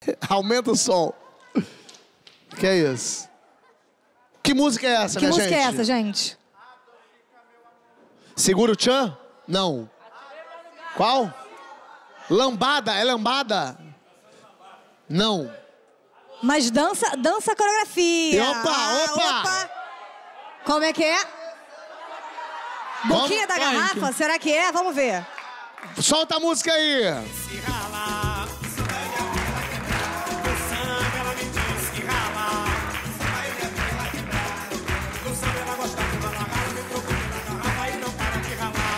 Aumenta o som. Que é isso? Que música é essa, Que minha música gente? é essa, gente? Segura o tchan? Não. Qual? Lambada, é lambada? Não. Mas dança, dança a coreografia. Opa, Ah, opa. Como é que é? Boquinha da Funk. garrafa, será que é? Vamos ver. Solta a música aí. Se rala,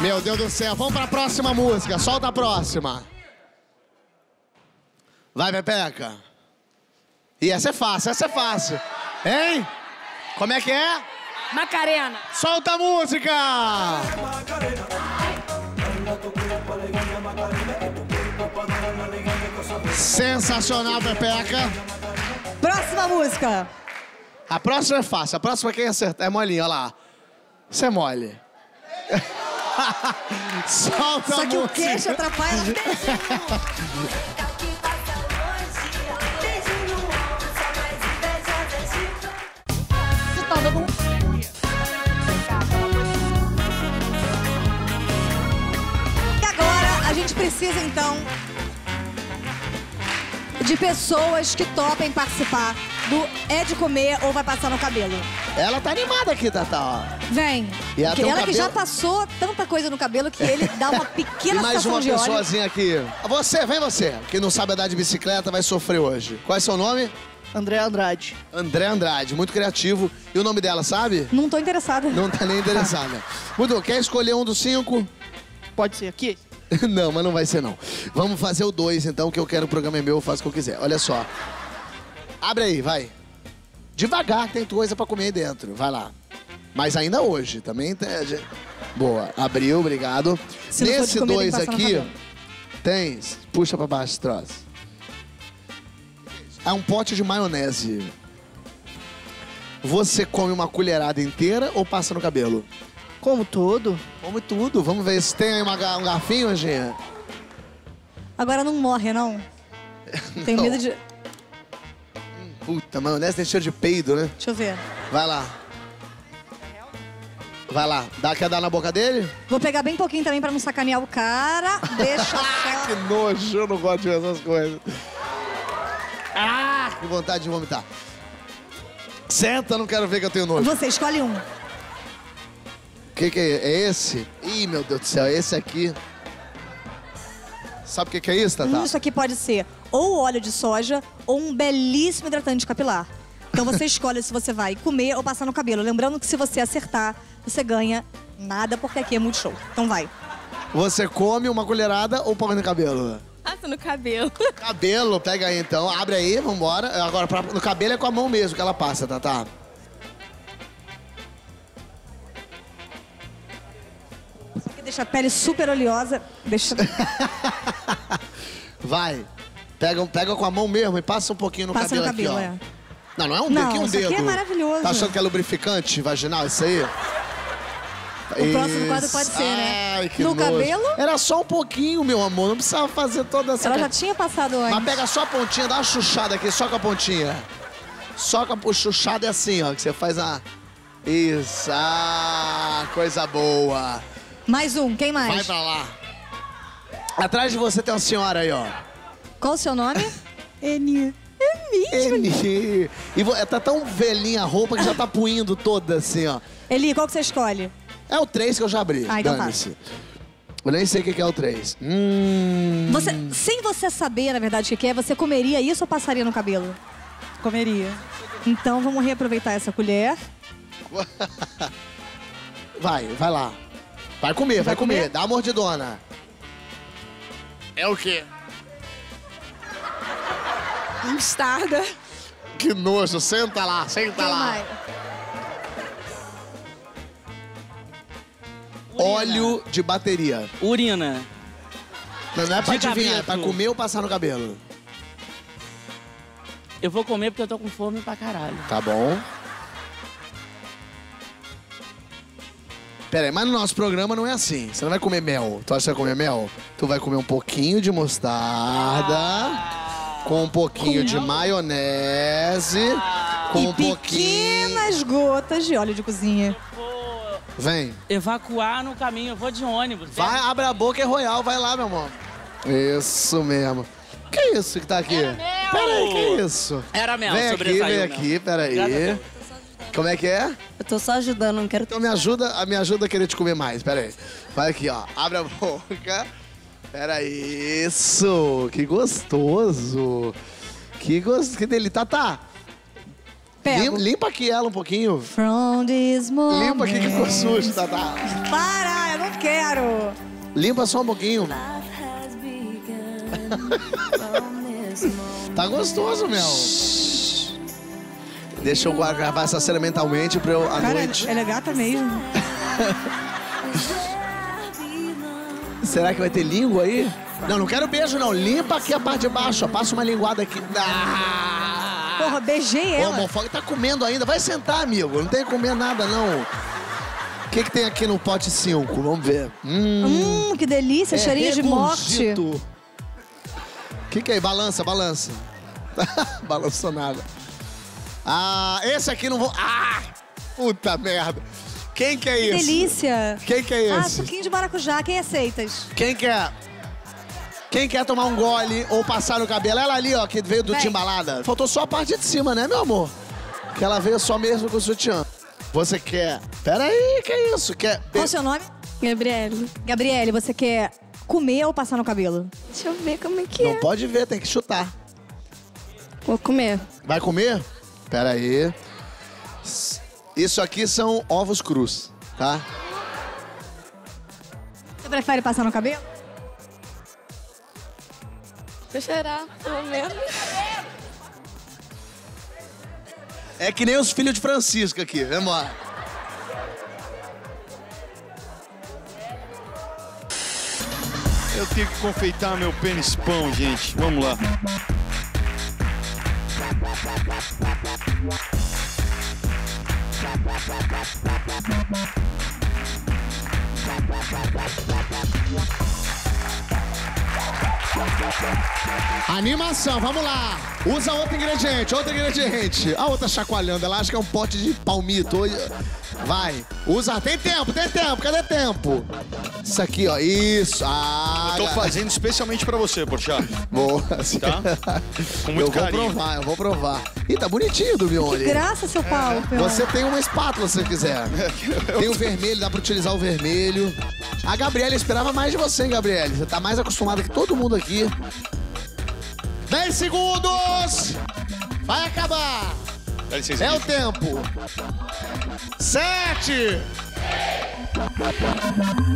Meu Deus do céu, vamos pra próxima música. Solta a próxima. Vai, Pepeca. E essa é fácil, essa é fácil. Hein? Como é que é? Macarena. Solta a música! Sensacional, Pepeca. Próxima música. A próxima é fácil. A próxima quem acertar é molinha, olha lá. Isso é mole. Solta Só a que o queixo atrapalha. E agora a gente precisa então de pessoas que topem participar do É de Comer ou Vai Passar no Cabelo. Ela tá animada aqui, Tata. ó. Vem. E ela um ela que já passou tanta coisa no cabelo que ele dá uma E pequena mais uma de óleo. pessoazinha aqui. Você, vem você. Que não sabe andar de bicicleta vai sofrer hoje. Qual é seu nome? André Andrade. André Andrade, muito criativo. E o nome dela, sabe? Não tô interessada. Não tá nem interessada. Muito, quer escolher um dos cinco? Pode ser aqui? não, mas não vai ser não. Vamos fazer o dois, então, que eu quero o programa é meu, eu faço o que eu quiser. Olha só. Abre aí, vai. Devagar, tem coisa pra comer aí dentro. Vai lá. Mas ainda hoje, também tem... Boa, abriu, obrigado. Se Nesse comer, dois aqui, tem... Puxa pra baixo, troço. É um pote de maionese. Você come uma colherada inteira ou passa no cabelo? Como todo. Come tudo. Vamos ver se tem aí uma um garfinho, Anginha. Agora não morre, não. Tenho medo de. Puta, maionese tem cheiro de peido, né? Deixa eu ver. Vai lá. Vai lá. Dá, quer dar na boca dele? Vou pegar bem pouquinho também pra não sacanear o cara. Deixa Ah, que só. nojo. Eu não gosto de ver essas coisas. Ah, que vontade de vomitar. Senta, não quero ver que eu tenho nojo. Você escolhe um. O que, que é? É esse? Ih, meu Deus do céu, esse aqui. Sabe o que, que é isso? Hum, Isso aqui pode ser ou óleo de soja ou um belíssimo hidratante capilar. Então você escolhe se você vai comer ou passar no cabelo. Lembrando que se você acertar, você ganha nada, porque aqui é muito show. Então vai. Você come uma colherada ou põe no cabelo? Passa no cabelo. Cabelo, pega aí então, abre aí, vambora. Agora, pra- no cabelo é com a mão mesmo que ela passa, Tata. Isso deixa a pele super oleosa. Deixa. Vai. Pega, pega com a mão mesmo e passa um pouquinho no Passa cabelo, no cabelo, aqui, ó. é. Não, não é um Não, dedo, que um isso aqui dedo. é maravilhoso. Tá achando que é lubrificante vaginal isso aí? O próximo quadro pode ser, né? Ai, que No nojo. cabelo? Era só um pouquinho, meu amor. Não precisava fazer toda essa... Ela já tinha passado antes. Mas pega só a pontinha, dá uma chuchada aqui, só com a pontinha. Só com a o chuchada é assim, ó, que você faz a... Isso, ah, coisa boa. Mais um, quem mais? Vai pra lá. Atrás de você tem uma senhora aí, ó. Qual o seu nome? N. Eni. E vo- tá tão velhinha a roupa que já tá puindo toda assim, ó. Eli, qual que você escolhe? É o 3 que eu já abri. Ah, então tá. dane-se. Eu nem sei o que que é o 3. Hum. Você, sem você saber, na verdade, o que que é, você comeria isso ou passaria no cabelo? Comeria. Então vamos reaproveitar essa colher. Vai, vai lá. Vai comer, vai, Vai comer. comer? Dá uma mordidona. É o quê? Mostarda. Que nojo. Senta lá, senta Quem lá. mais? Óleo de bateria. Urina. Não, não é pra De adivinhar, é pra comer ou passar no cabelo. Eu vou comer porque eu tô com fome pra caralho. Tá bom. Pera aí, mas no nosso programa não é assim. Você não vai comer mel. Tu acha que vai comer mel? Tu vai comer um pouquinho de mostarda Com um pouquinho de maionese. Com e um pouquinho. pequenas gotas de óleo de cozinha. Vou Vem. evacuar no caminho, eu vou de ônibus. Vai, abre a boca, é royal, vai lá, meu amor. Isso mesmo. Que isso que tá aqui? Era mel! Peraí, que isso? Era mel, Vem aqui, vem mel. aqui, peraí. Como é que é? Eu tô só ajudando, não quero. Então me ajuda, me ajuda a querer te comer mais, peraí. Vai aqui, ó. Abre a boca. Peraí. Isso. Que gostoso. Que gostoso. Que delícia. Tá, Pego. Limpa, limpa aqui ela um pouquinho. From this moment. Limpa aqui que ficou sujo, Tatá. Para, eu não quero. Limpa só um pouquinho. tá gostoso, Mel. Deixa eu gravar essa cena mentalmente pra eu à Cara, noite. ela é gata mesmo. Será que vai ter língua aí? Não, não quero beijo, não. Limpa aqui a parte de baixo, ó. Passa uma linguada aqui. Ah! Porra, beijei Ô, ela. homofóbico, tá comendo ainda. Vai sentar, amigo. Não tem que comer nada, não. O que, que tem aqui no pote 5? Vamos ver. Hum, Hum, que delícia, é cheirinho de morte. O que, que é? Balança, balança. Balançou nada. Ah, esse aqui não vou... Ah! Puta merda. Quem que é Que esse? delícia. Quem que é Ah, esse? suquinho de maracujá, quem aceitas? Quem quer? Quem quer tomar um gole ou passar no cabelo? Ela ali, ó, que veio do Vem. Timbalada. Faltou só a parte de cima, né, meu amor? Que ela veio só mesmo com o sutiã. Você quer? Pera aí, que é isso? Quer? Qual o seu nome? Gabriele. Gabriele, você quer comer ou passar no cabelo? Deixa eu ver como é que Não é. pode ver, tem que chutar. Vou comer. Vai comer? Pera aí. Isso aqui são ovos crus, tá? Você prefere passar no cabelo? Vou cheirar, pelo menos. É que nem os filhos de Francisco aqui. Vamos lá. Eu tenho que confeitar meu pênis pão, gente. Vamos lá. Animação, vamos lá. Usa outro ingrediente, outro ingrediente. A outra chacoalhando, ela acha que é um pote de palmito. Vai, usa. Tem tempo, tem tempo, cadê tempo? Isso aqui, ó, isso. Ah, Tô ga- fazendo especialmente pra você, Porchat. Boa. Tá? Com muito eu vou carinho. provar, eu vou provar. Ih, tá bonitinho do Mione. Graça, seu pau. meu. Você tem uma espátula se você quiser. Tem o vermelho, dá pra utilizar o vermelho. A Gabriela esperava mais de você, hein, Gabriele? Você tá mais acostumada que todo mundo aqui. 10 segundos! Vai acabar! Dá licença É o tempo. Sete.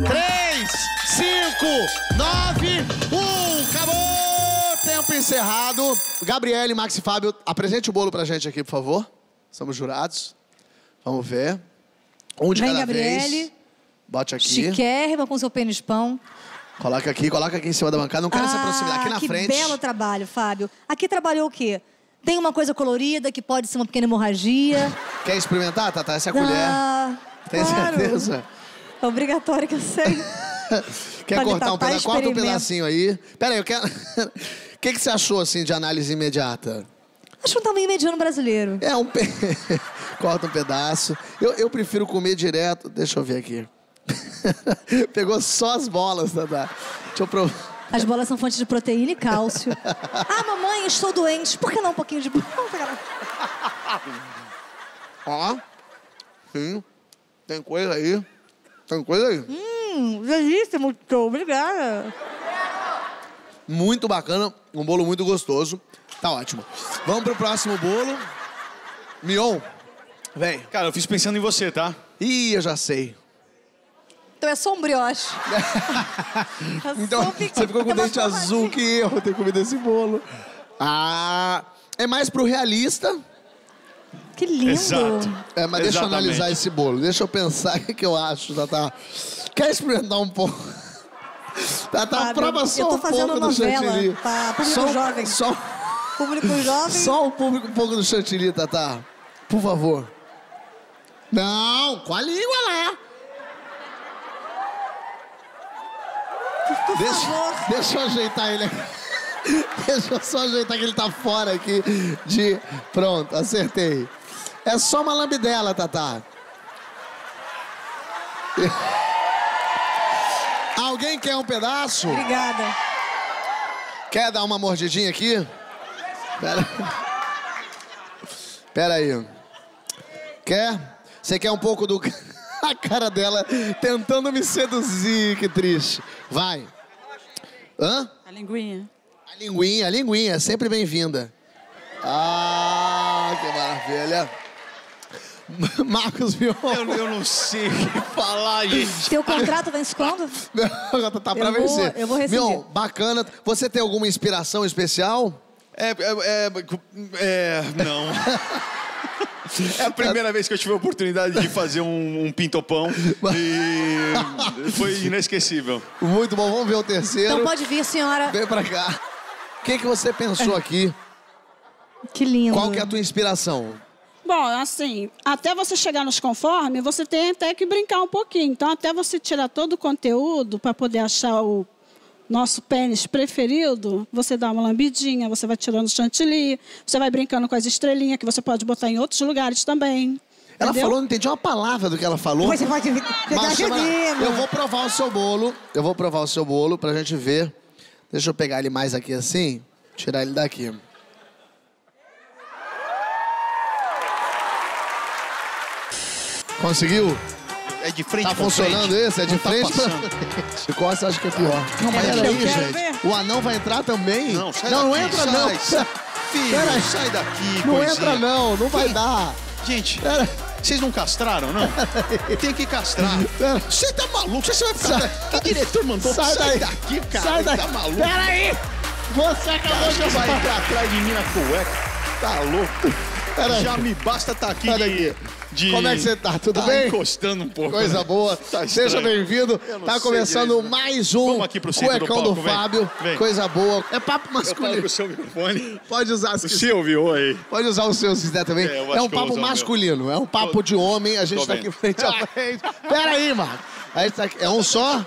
Três, cinco, nove, um. Acabou! Tempo encerrado. Gabriele, Max e Fábio, apresente o bolo pra gente aqui, por favor. Somos jurados. Vamos ver. Um de Vem, cada Gabriele. vez. Bote aqui. Chiquérrima com seu pênis pão. Coloca aqui, coloca aqui em cima da bancada. Não quero se aproximar. Aqui na Ah, que frente. belo trabalho, Fábio. Aqui trabalhou o quê? Tem uma coisa colorida que pode ser uma pequena hemorragia. Quer experimentar, Tata? Essa é a colher. Ah, Tem claro. certeza? É obrigatório que eu sei. Quer me cortar um pedaço? Corta um pedacinho aí. Pera aí, eu quero... O que, que você achou, assim, de análise imediata? Acho um tamanho mediano brasileiro. É um... Pe... Corta um pedaço. Eu, eu prefiro comer direto... Deixa eu ver aqui. Pegou só as bolas, Tata. Deixa eu provar. As bolas são fontes de proteína e cálcio. ah, mamãe, estou doente. Por que não um pouquinho de bola? Ó. Sim. Tem coisa aí. Tem coisa aí. Hum, delícia, muito obrigada. Muito bacana. Um bolo muito gostoso. Tá ótimo. Vamos pro próximo bolo. Mion. Vem. Cara, eu fiz pensando em você, tá? Ih, eu já sei. Então é só um brioche. É Então, você ficou com o dente azul que eu ter comido esse bolo. Ah, é mais pro realista. Que lindo. Exato. É, mas deixa eu Exatamente. analisar esse bolo. Deixa eu pensar o que, que eu acho, Tata. Quer experimentar um pouco? Tata, Fábio, prova só eu tô um fazendo pouco do novela chantilly. pra público só, jovem. Só, Público jovem. só um, público, um pouco do chantilly, Tata. Por favor. Não, com a língua lá. Por Deixa, favor. deixa eu ajeitar ele aqui. Deixa eu só ajeitar que ele tá fora aqui de... Pronto, acertei. É só uma lambidela, Tatá. Alguém quer um pedaço? Obrigada. Quer dar uma mordidinha aqui? Pera. Pera aí. Quer? Você quer um pouco do... A cara dela tentando me seduzir, que triste. Vai. Hã? A linguinha. A linguinha, a linguinha, sempre bem-vinda. Ah, que maravilha. Marcos Mion. Eu, eu não sei o que falar, gente. Teu contrato vence quando? Agora tá pra Eu vou- vencer. eu vou rescindir. Mion, bacana. Você tem alguma inspiração especial? É, é, é, é, não. É a primeira vez que eu tive a oportunidade de fazer um, um pintopão e foi inesquecível. Muito bom, vamos ver o terceiro. Então pode vir, senhora. Vem pra cá. O que, que você pensou aqui? Que lindo. Qual que é a tua inspiração? Bom, assim, até você chegar nos conformes, você tem até que brincar um pouquinho. Então, até você tirar todo o conteúdo para poder achar o nosso pênis preferido, você dá uma lambidinha, você vai tirando o chantilly, você vai brincando com as estrelinhas, que você pode botar em outros lugares também. Ela entendeu? falou, não entendi uma palavra do que ela falou. Você pode vir- pegar Mas chama- eu vou provar o seu bolo. Eu vou provar o seu bolo pra gente ver. Deixa eu pegar ele mais aqui assim. Tirar ele daqui. Conseguiu? É de frente Tá pra funcionando frente. esse? É de Não tá frente pra passando. frente. De costas acho que é pior. Não, mas peraí, quero gente. ver. O anão vai entrar também? Não, sai não, não daqui, entra sai, não. sai. Filho, Peraí. sai daqui, Não coisinha. entra não, não vai Que- dar. Gente, Pera. vocês não castraram, não? Tem que castrar. Pera. Você tá maluco? Você vai ficar... Sai. Que diretor mandou? Sai daí. daqui, cara. Sai daí. Tá maluco? Peraí. Você acabou de Você vai entrar atrás de mim na cueca. Tá louco? Peraí. Já me basta tá aqui Sai de, daqui. De- Como é que você tá? Tudo tá bem? encostando um pouco. Coisa né? boa. Tá Seja bem-vindo. Eu Tá começando direito, né? mais um Vamos aqui pro do Cuecão do, palco, vem. Fábio. Vem. Coisa boa. É papo Eu masculino. com o seu microfone. Pode usar se O quiser. Silvio, oi. Pode usar o seu se quiser também. É, eu É um eu papo masculino, é um papo de homem. A gente Tô tá aqui frente a frente. Pera aí, Marco. Tá. É um só?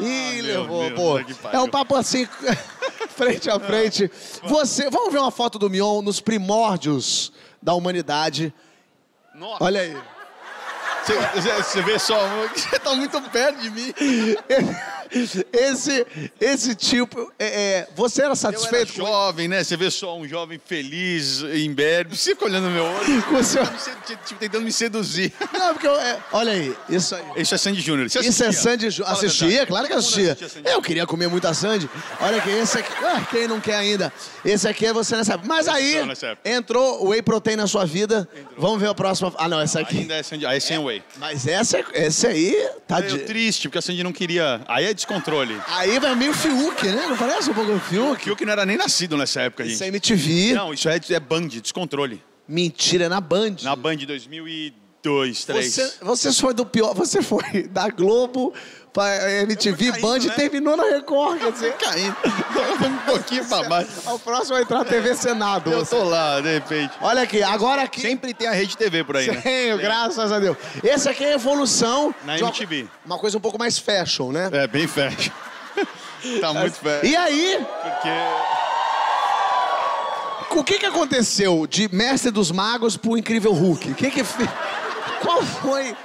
Ih, Ah, levou, pô. É um papo assim, frente a frente. Você, vamos ver uma foto do Mion nos primórdios da humanidade. Nossa. Olha aí. Você, você- vê só, você tá muito perto de mim. Esse, esse tipo, é, é, você era Eu era satisfeito jovem, né? Você vê só um jovem feliz, imberbe. Você fica olhando no meu olho, com seu... tipo, tentando me seduzir. Não, porque eu, é, olha aí, isso aí. Isso é Sandy Júnior. Isso é? Sandy a Assistia, claro que assistia. Eu queria comer muita Sandy. Olha aqui, esse aqui. Ah, quem não quer ainda? Esse aqui é você nessa época. Mas aí, época. entrou o Whey Protein na sua vida. Vamos ver a próxima. Ah, não, essa aqui. Ainda é Sandy, aí é sem whey. Mas essa, essa aí tá É de. triste, porque a Sandy não queria. Aí é descontrole. Aí vai meio Fiuk, né? Não parece um pouco o Fiuk? Fiuk que não era nem nascido nessa época, Isso é gente. MTV. Não, isso é, é Band, descontrole. Mentira, é na Band. Na Band 2002, 2003. Você, você foi do pior, você foi da Globo pra MTV, caindo, Band né? terminou na Record, quer dizer. caindo. um pouquinho pra baixo. O próximo vai entrar a TV Senado. Eu tô lá, de repente. Olha aqui, agora aqui. Sempre tem a rede TV por aí, né? Tenho, graças a Deus. Esse aqui é a evolução. Na uma- MTV. Uma, coisa um pouco mais fashion, né? É, bem fashion. tá muito fashion. E aí, Porque... o que que aconteceu de Mestre dos Magos pro Incrível Hulk? O que que. Qual foi?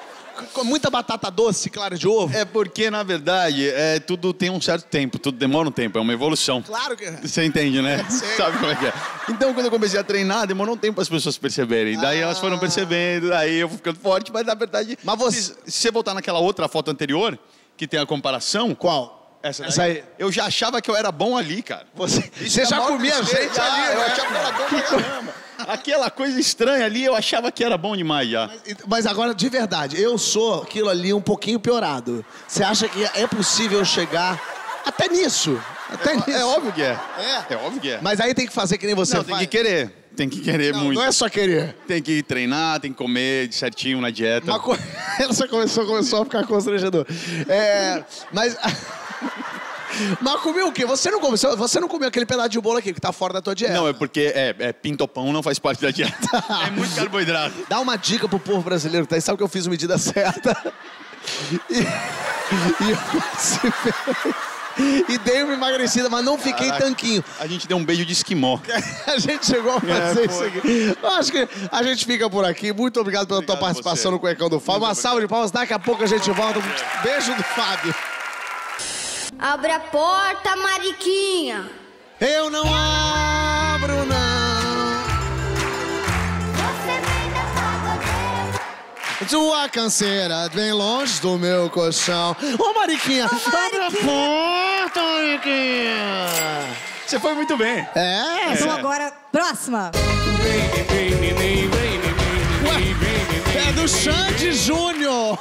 Com muita batata doce, clara de ovo? É porque, na verdade, é, tudo tem um certo tempo, tudo demora um tempo, é uma evolução. Claro que... Você entende, né? Sei. Sabe como é que é? Então, quando eu comecei a treinar, demorou um tempo para as pessoas perceberem. Daí elas foram percebendo, aí eu fui ficando forte, mas na verdade. Ah. Mas você- Se, se você voltar naquela outra foto anterior, que tem a comparação. Qual? Essa, Essa daí, aí. Eu já achava que eu era bom ali, cara. Você, Isso você é já comia gente Já, ali, Eu né? achava que era bom pra caramba. Aquela coisa estranha ali, eu achava que era bom demais já. Mas agora, de verdade, eu sou aquilo ali um pouquinho piorado. Você acha que é possível chegar até nisso? Até nisso. É óbvio que é. É? É óbvio que é. Mas aí tem que fazer que nem você não, tem faz. que querer. Tem que querer Não, muito. não é só querer. Tem que treinar, tem que comer certinho na dieta. Uma co... Essa começou, começou a ficar constrangedor. É, mas. mas comeu o quê? Você não comeu, você não comeu aquele pedaço de bolo aqui que tá fora da tua dieta. Não, é porque é, é pintopão não faz parte da dieta. é muito carboidrato. Dá uma dica pro povo brasileiro que tá aí. Sabe que eu fiz a medida certa? E, e eu participei. e dei uma emagrecida, mas não fiquei Caraca. tanquinho. A gente deu um beijo de esquimó. A gente chegou a fazer É, isso aqui. Eu acho que a gente fica por aqui. Muito obrigado pela tua Obrigado participação você. no Cuecão do Fábio. Uma salva de palmas. Daqui a pouco a gente volta. Beijo do Fábio. Abre a porta, Mariquinha. Eu não abro, não. Você vem da pagodeira. Tua canseira vem longe do meu colchão. Ô, Mariquinha, abre a porta, Mariquinha. Você foi muito bem. É, Então agora, próxima. é do Xande Júnior.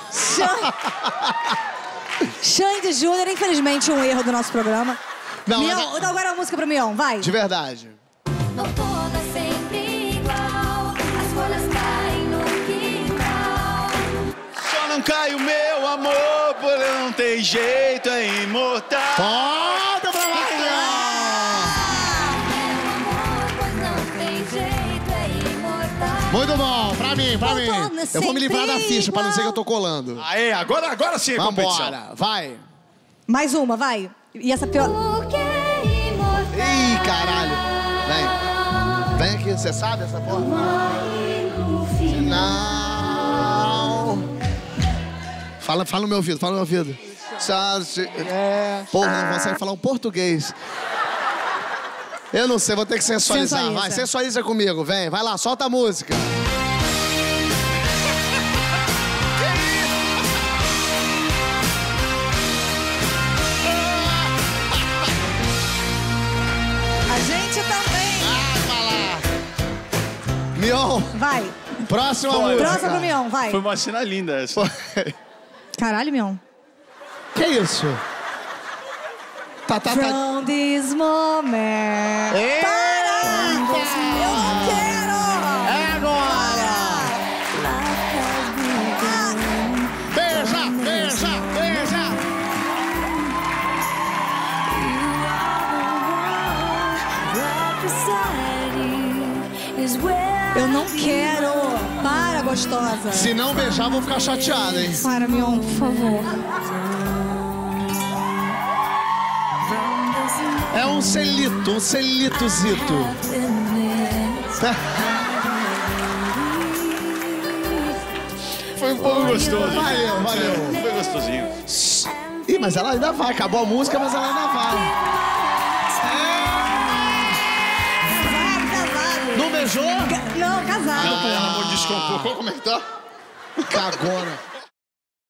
Xande Júnior, infelizmente, um erro do nosso programa. Não, Mion, mas- dá agora a música pro Mion, vai. De verdade. Outono é sempre igual. As folhas caem no quintal. Só não cai o meu amor, por não ter jeito, é imortal. Eu vou me livrar da sempre ficha pra não ser que eu tô colando. Aê, agora, agora sim é competição. Vambora, vai. Mais uma, vai. E essa pior. Ih, caralho. Vem. Vem aqui, você sabe essa porra? Final. Não. Fala, fala no meu ouvido, fala no meu ouvido. É. Porra, não consegue falar um português. Eu não sei, vou ter que sensualizar. Sensualiza. Vai, sensualiza comigo, vem. Vai lá, solta a música. Mion, Vai. próxima Foi. música. Próxima pro Mion, vai. Foi uma cena linda essa. Caralho, Mion. Que isso? Tá, tá, tá. From this moment. Eita! Quero! Para, gostosa! Se não beijar, vou ficar chateado, hein? Para, Mion, por favor. É um celito, um celitozito. Foi um pouco gostoso. Valeu, valeu. Foi gostosinho. Ih, mas ela ainda vai. Acabou a música, mas ela ainda vai. Ela pô. mordiscou um pouco. Como é que tá? Cagona.